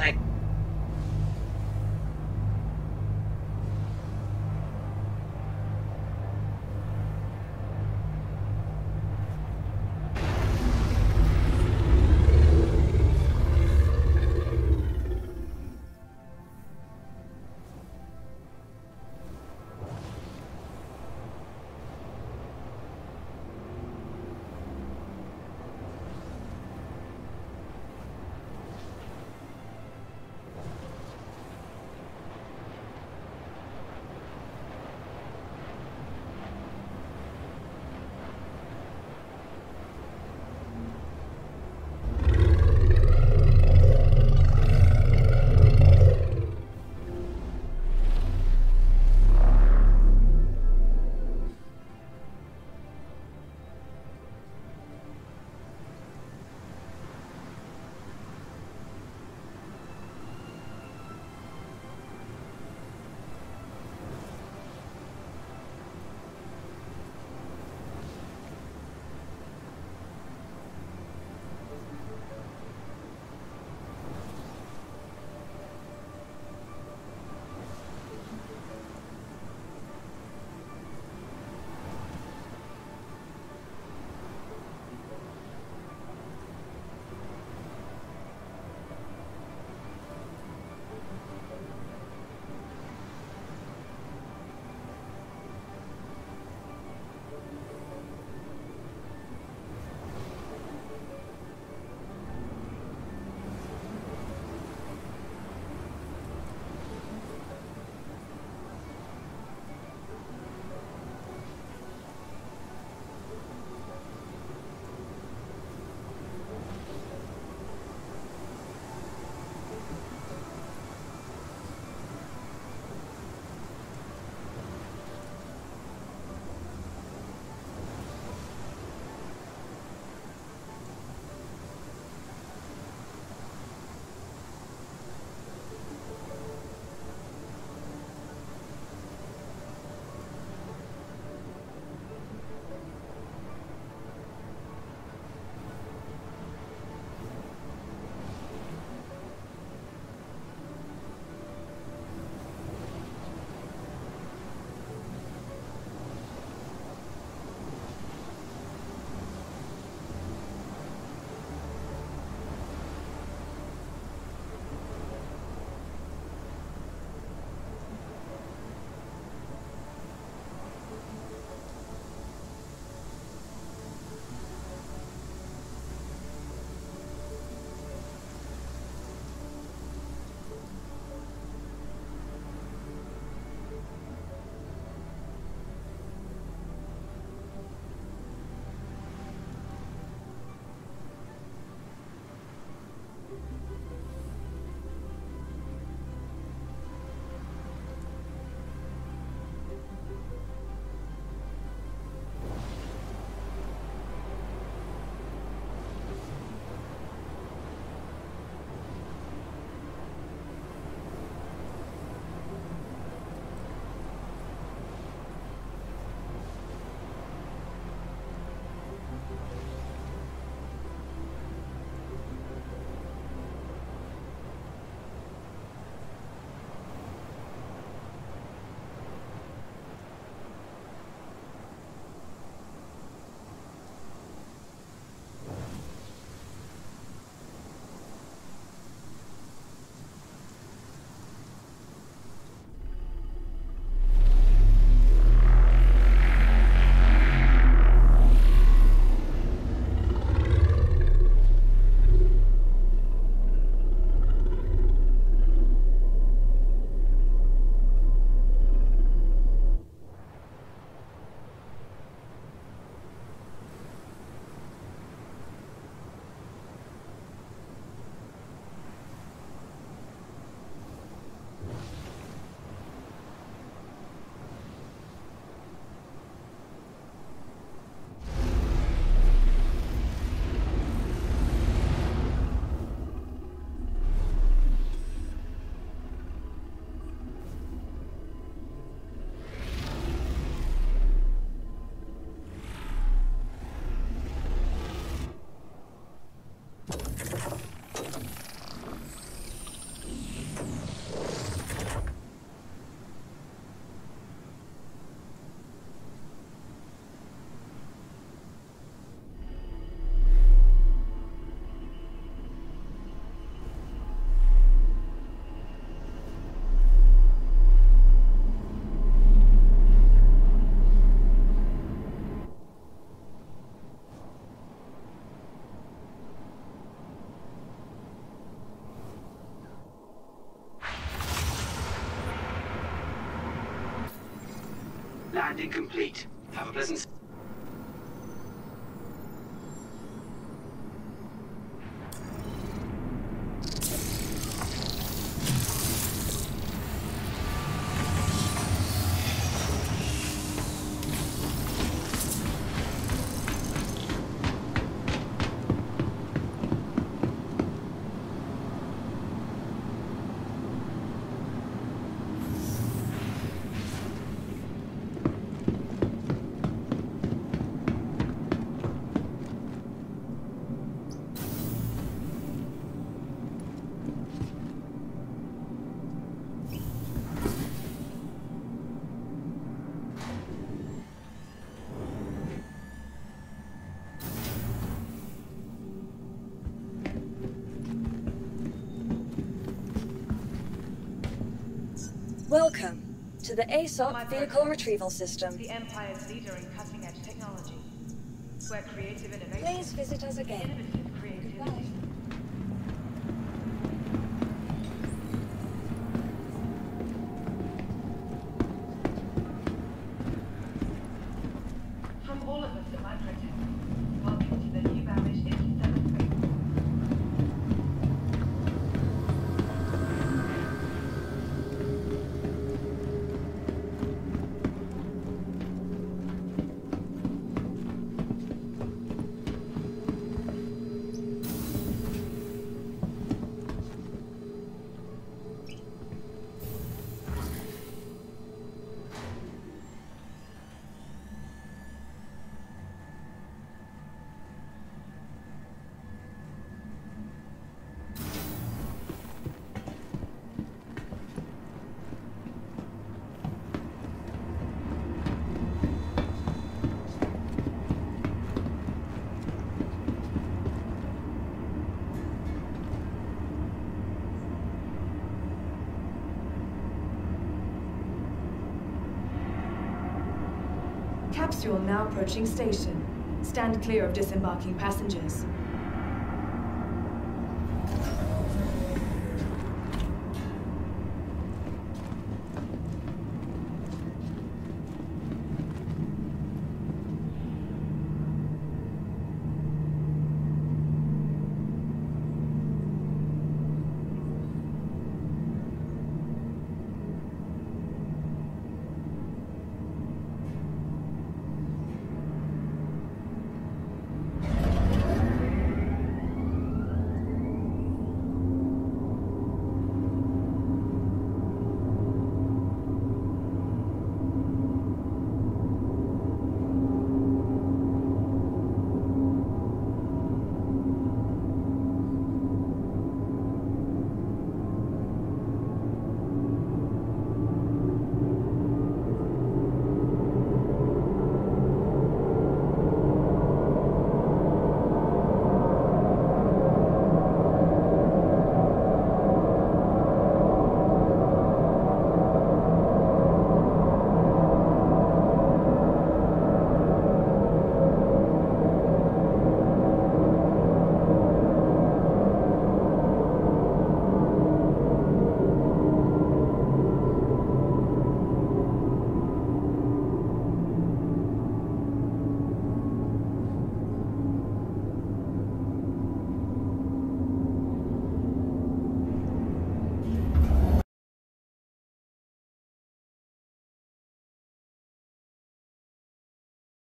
แ Landing complete. Have a pleasant... Welcome to the My ASOC Vehicle. Retrieval System. The Empire's leader in cutting-edge technology. Where creative innovation... Please visit us again. Innovative Capsule now approaching station. Stand clear of disembarking passengers.